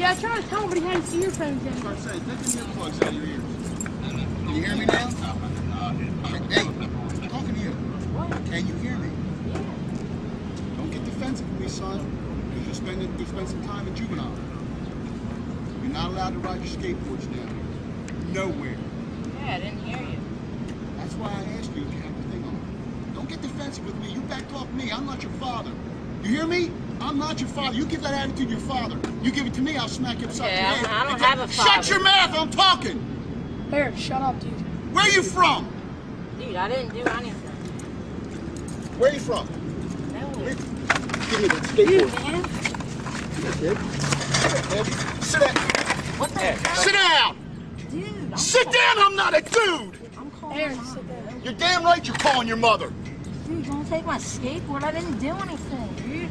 Yeah, I tried to tell him, but he had his earphones in. Start saying, take the earplugs out of your ears. Can you hear me now? Hey, I'm talking to you. Can you hear me? Don't get defensive with me, son. Because you're spending, you spend some time in juvenile. You're not allowed to ride your skateboards now. Nowhere. Yeah, I didn't hear you. That's why I asked you if you have the thing on. Don't get defensive with me. You backed off me. I'm not your father. You hear me? I'm not your father. You give that attitude to your father. You give it to me, I'll smack you upside Okay, your I head. don't- I don't have then- a Shut your mouth. I'm talking. Eric, shut up, dude. Where are you from? Dude, I didn't do anything. Where you from? No. Give me that Dude, skateboard. man. Kid. Kid. Sit down. What the heck? Sit down. Dude, I'm, Sit down. I'm not a dude. I'm calling Eric, my sit down. You're damn right you're calling your mother. Dude, you don't take my skateboard. I didn't do anything, dude.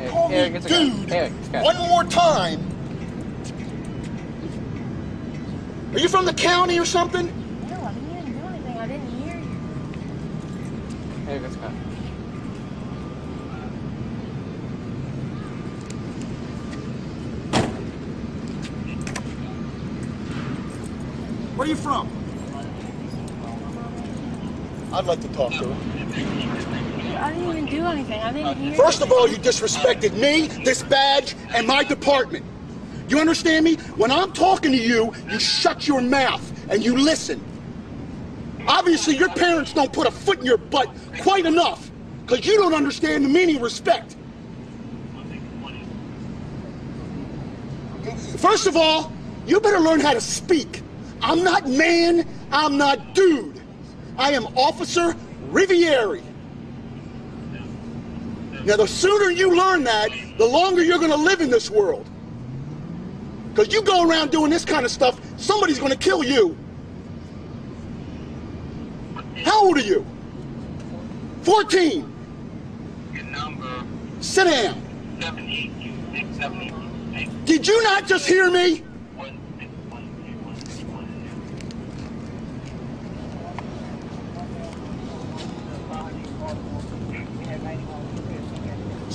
Eric, Call me Eric, it's dude. Eric, okay. One more time. Are you from the county or something? No, I didn't do anything. I didn't hear you. Eric, it's okay. Where are you from? I'd like to talk to her. I didn't even do anything. I didn't hear First of all, you disrespected me, this badge, and my department. You understand me? When I'm talking to you, you shut your mouth and you listen. Obviously, your parents don't put a foot in your butt quite enough because you don't understand the meaning of respect. First of all, you better learn how to speak. I'm not man, I'm not dude. I am Officer Rivieri. Now, the sooner you learn that, the longer you're going to live in this world. Because you go around doing this kind of stuff, somebody's going to kill you. How old are you? 14. Your number Sit down. seven eight two six seven eight Did you not just hear me? one six one three one six one.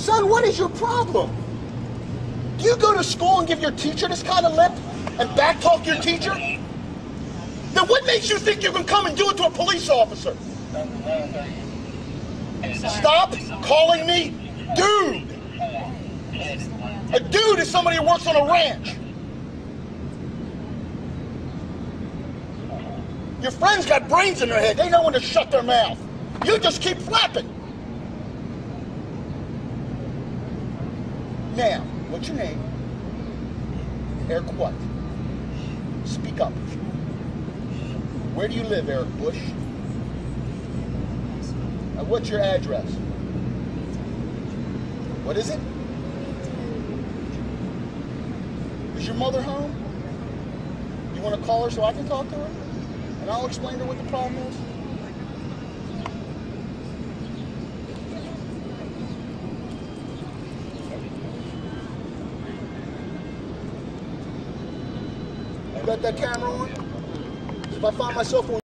Son, what is your problem? Do you go to school and give your teacher this kind of lip and backtalk your teacher? Then what makes you think you can come and do it to a police officer? Stop calling me dude. A dude is somebody who works on a ranch. Your friends got brains in their head. They know when to shut their mouth. You just keep flapping. Now, what's your name? Eric what? Speak up. Where do you live, Eric Bush? And what's your address? What is it? Is your mother home? You want to call her so I can talk to her? And I'll explain to her what the problem is? Got that camera on? If I find myself on